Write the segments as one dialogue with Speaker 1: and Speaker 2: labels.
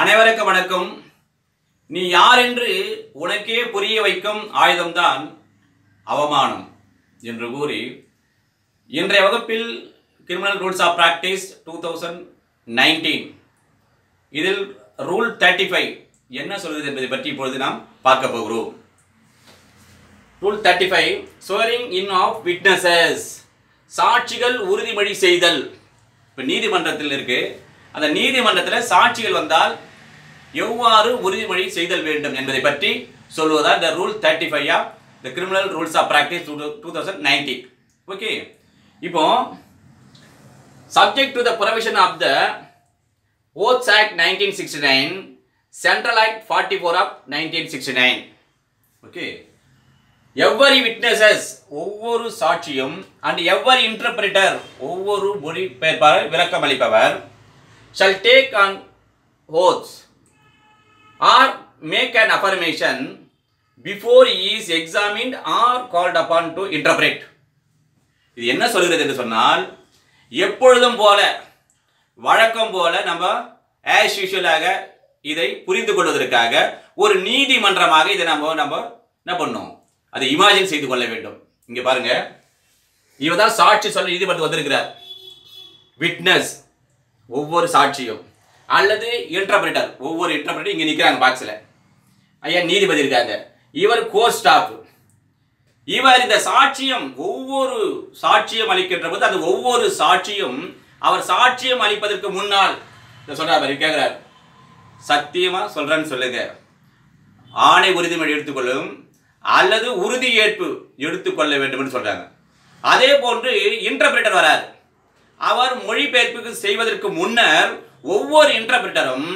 Speaker 1: அனைவருக்கும் வணக்கம். நீ யார் என்று உனக்கே புரிய வைக்கும் ஆயுதம்தான் அவமானம் என்று கூறி இன்றைய வகுப்பில் criminal rules of practice two thousand nineteen இதில் ரூல் தேர்ட்டி ஃபைவ் என்ன சொல்கிறது என்பதை பற்றி இப்பொழுது நாம் பார்க்க போகிறோம். Rule thirty five swearing in of witnesses சாட்சிகள் உறுதிமொழி செய்தல். இப்போ நீதிமன்றத்தில் இருக்குது அந்த நீதிமன்றத்தில் சாட்சிகள் வந்தால் எவ்வாறு உறுதிமொழி செய்தல் வேண்டும் என்பதை பற்றி சொல்வதா இந்த rule thirty five of the criminal rules of practice two thousand nineteen okay இப்போ subject to the provision of the Oaths Act 1969, Central Act 44 of 1969. Okay. Every witnesses ஒவ்வொரு சாட்சியும் அண்ட் எவ்வரி இன்டர்பிரிட்டர் ஒவ்வொரு மொழிபெயர்ப்பாளர் விளக்கம் அளிப்பவர் shall take an or or make affirmation before before is examined or called upon to interpret இது என்ன சொல்கிறது என்று சொன்னால் எப்பொழுதும் போல வழக்கம் போல நம்ம ஆஸ் யூஷுவலாக இதை புரிந்து கொள்வதற்காக ஒரு நீதிமன்றமாக இதை நம்ம நம்ம என்ன பண்ணோம் அதை இமேஜின் செய்து கொள்ள வேண்டும். இங்க பாருங்க. இவர் தான் சாட்சி சொல்ல நீதிமன்றம் வந்திருக்கிறார். விட்னஸ் ஒவ்வொரு சாட்சியும் அல்லது இன்டர்பிரிட்டர் ஒவ்வொரு இன்டர்பிரிட்டர் இங்கே நிற்கிறாங்க பாக்ஸில் ஐயா நீதிபதி இருக்காங்க. இவர் கோ ஸ்டாஃப் இவர் இந்த சாட்சியம் ஒவ்வொரு சாட்சியம் அளிக்கின்ற போது அந்த ஒவ்வொரு சாட்சியும் அவர் சாட்சியம் அளிப்பதற்கு முன்னால் இதை சொல்றாரு கேட்கிறார் சத்தியமா சொல்றேன்னு சொல்லுங்க. ஆணை உறுதிமொழி எடுத்துக்கொள்ளும் அல்லது உறுதி ஏற்பு எடுத்துக்கொள்ள வேண்டும் என்று சொல்றாங்க. அதே போன்று இன்டர்பிரிட்டர் வராது அவர் மொழிபெயர்ப்புக்கு செய்வதற்கு முன்னர் ஒவ்வொரு இன்டர்பிரிட்டரும்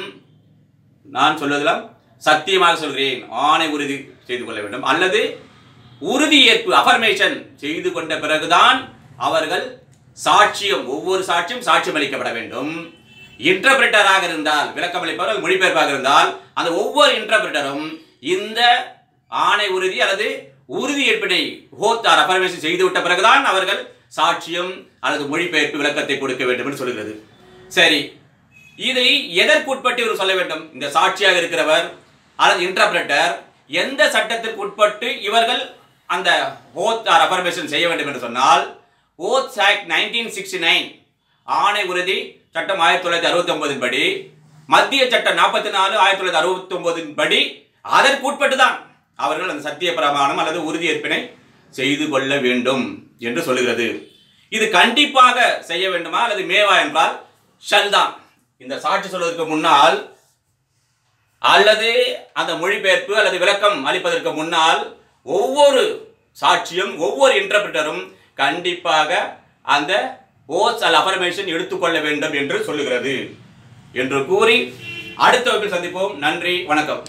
Speaker 1: நான் சொல்வதெல்லாம் சத்தியமாக சொல்கிறேன். ஆணை உறுதி செய்து கொள்ள வேண்டும். அல்லது உறுதி ஏற்பு அஃபர்மேஷன் செய்து கொண்ட பிறகுதான் அவர்கள் சாட்சியம் ஒவ்வொரு சாட்சியும் சாட்சியம் அளிக்கப்பட வேண்டும். இன்டர்பிரிட்டராக இருந்தால் விளக்கம் அளிப்பவர்கள் மொழிபெயர்ப்பாக இருந்தால் அந்த ஒவ்வொரு இன்டர்பிரிட்டரும் இந்த ஆணை உறுதி அல்லது உறுதி ஏற்பினை ஹோத் ஆர் அஃபர்மேஷன் செய்துவிட்ட பிறகுதான் அவர்கள் சாட்சியம் அல்லது மொழிபெயர்ப்பு விளக்கத்தை கொடுக்க வேண்டும் என்று சொல்கிறது. சரி இதை எதற்குட்பட்டு இவர் சொல்ல வேண்டும்? இந்த சாட்சியாக இருக்கிறவர் அல்லது இன்டர்பிரட்டர் எந்த சட்டத்திற்கு உட்பட்டு இவர்கள் அந்த ஓத் ஆர் செய்ய வேண்டும் என்று சொன்னால் oath act nineteen sixty nine ஆணை உறுதி சட்டம் ஆயிரத்தி தொள்ளாயிரத்தி அறுபத்தி ஒன்பதின் படி மத்திய சட்டம் நாற்பத்தி நாலு ஆயிரத்தி தொள்ளாயிரத்தி அறுபத்தி ஒன்பதின் படி அதற்கு உட்பட்டு தான் அவர்கள் அந்த சத்திய பிரமாணம் அல்லது உறுதி ஏற்பினை செய்து கொள்ள வேண்டும். என்று சொல்லுகிறது. இது கண்டிப்பாக செய்ய வேண்டுமா அல்லது மேவா என்றால் ஷல் தான் இந்த சாட்சி சொல்வதற்கு முன்னால் அல்லது அந்த மொழிபெயர்ப்பு அல்லது விளக்கம் அளிப்பதற்கு முன்னால் ஒவ்வொரு சாட்சியும் ஒவ்வொரு இன்டர்பிரிட்டரும் கண்டிப்பாக அந்த ஓஸ் அல் அஃபர்மேஷன் எடுத்துக்கொள்ள வேண்டும் என்று சொல்லுகிறது. என்று கூறி அடுத்த வகுப்பில் சந்திப்போம். நன்றி வணக்கம்.